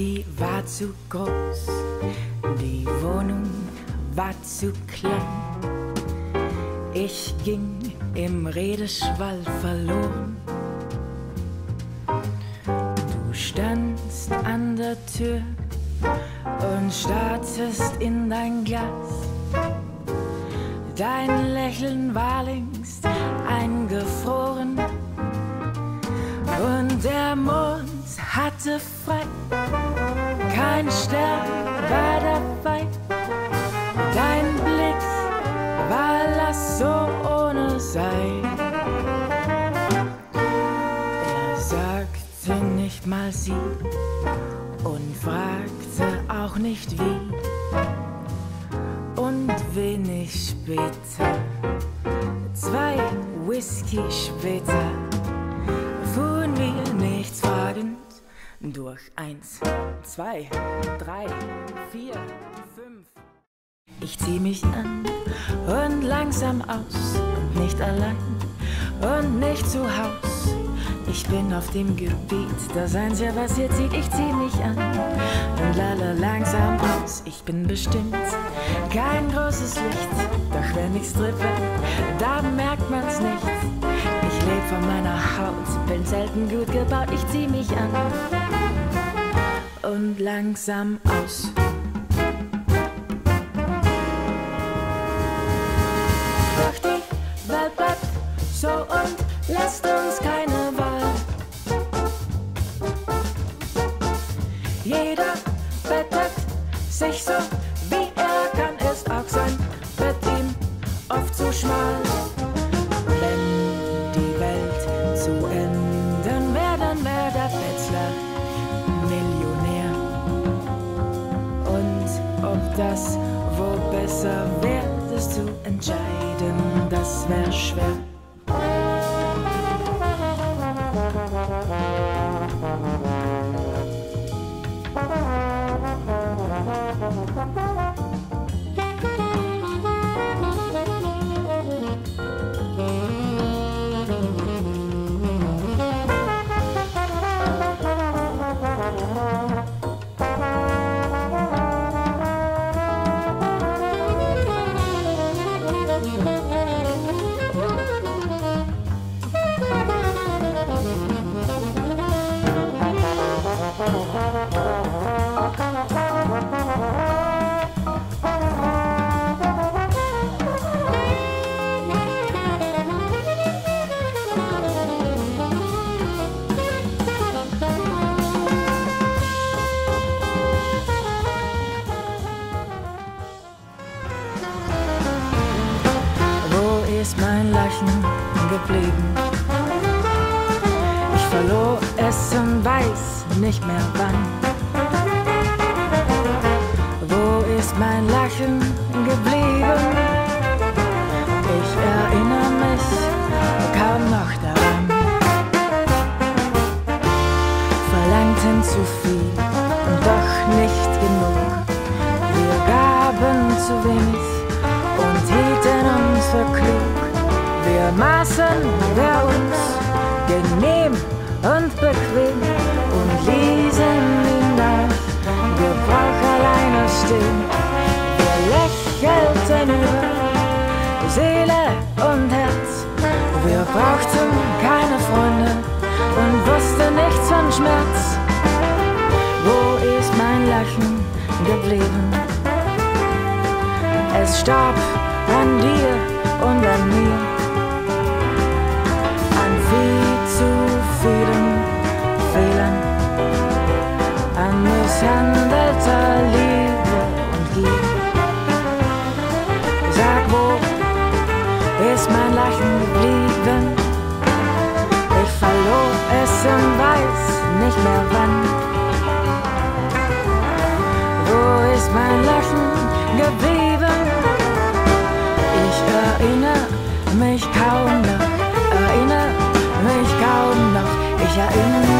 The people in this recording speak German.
Party war zu groß, die Wohnung war zu klein. Ich ging im Redeschwall verloren. Du standst an der Tür und starrtest in dein Glas. Dein Lächeln war längst eingefroren und der Mond hatte frei. Kein Stern war dabei. Dein Blick war lass so ohne Sein. Er sagte nicht mal sie und fragte auch nicht wie. Und wenig später, zwei Whisky später, durch eins, zwei, drei, vier, fünf. Ich zieh mich an und langsam aus und nicht allein und nicht zu Haus. Ich bin auf dem Gebiet, das Einzige, was hier zieht, ich zieh mich an und lalle langsam aus. Ich bin bestimmt kein großes Licht, doch wenn ich's treffe, da merkt man's nicht. Ich leb von meiner Haut, bin selten gut gebaut, ich zieh mich an und langsam aus. Das wohl besser wäre, das zu entscheiden, das wäre schwer. Mein Lachen geblieben? Ich verlor es und weiß nicht mehr wann. Wo ist mein Lachen geblieben? Wir maßen wir uns genehm und bequem und ließen ihn nach Gebrauch alleine stehen. Wir lächelten über Seele und Herz. Wir brauchten keine Freunde und wussten nichts von Schmerz. Wo ist mein Lachen geblieben? Es starb an dir und an mir. Ist mein Lachen geblieben? Ich verlor es und weiß nicht mehr wann. Wo ist mein Lachen geblieben? Ich erinnere mich kaum noch, erinnere mich kaum noch, ich erinnere